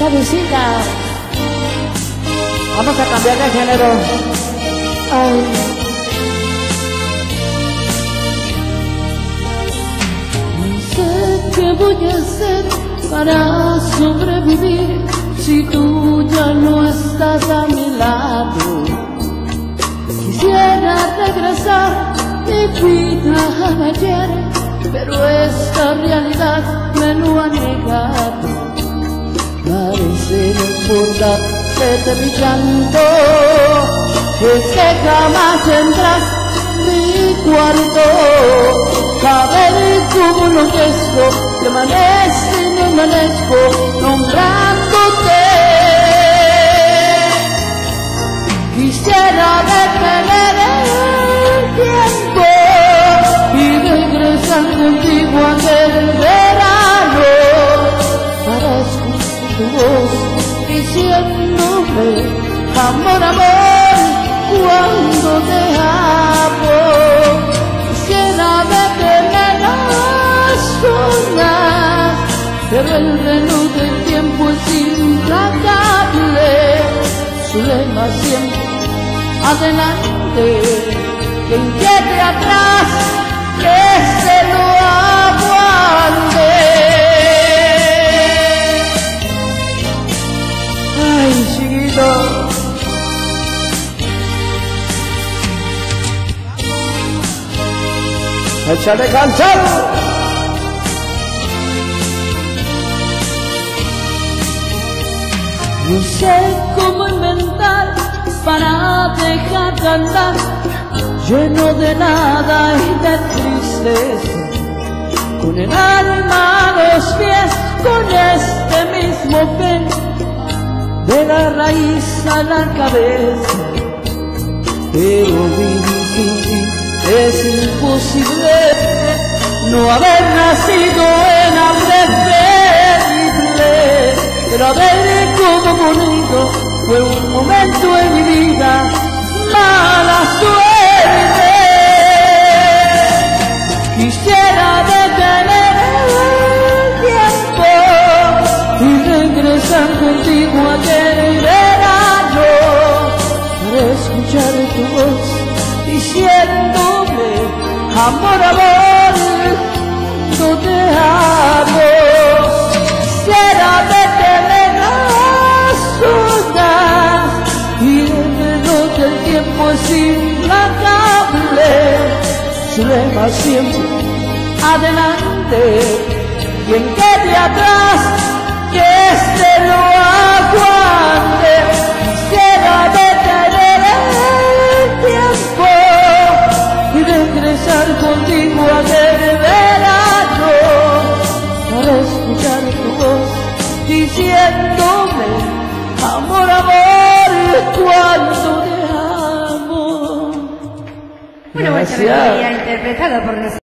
Sabucita. Vamos a cambiar de género. Ay. No sé qué voy a hacer para sobrevivir si tú ya no estás a mi lado. Quisiera regresar mi vida a ayer, pero esta realidad me lo ha negado. No importarte mi llanto, es que jamás entras mi cuarto. A ver cómo enloquezco, te amanezco y me amanezco nombrándote. Quisiera detener el tiempo y regresar contigo a diciéndome amor, amor, cuando te amo. Quisiera detener las zonas, pero el reloj del tiempo es implacable. Su lema siempre adelante, quien quede atrás, que Échale cansado. No sé cómo inventar para dejar de andar lleno de nada y de tristeza. Con el alma a los pies, con este mismo pen, de la raíz a la cabeza. Pero ti es imposible, no haber nacido en terrible, pero haber como bonito fue un momento en mi vida, mala suerte. Quisiera detener el tiempo y regresar contigo a aquel amor, amor, no te amo. Quisiera detener las horas y el reloj del tiempo es implacable. Su lema siempre adelante, quien quede atrás, diciéndome amor, amor, cuánto te amo. Vuelta Gracias. interpretada por nosotros.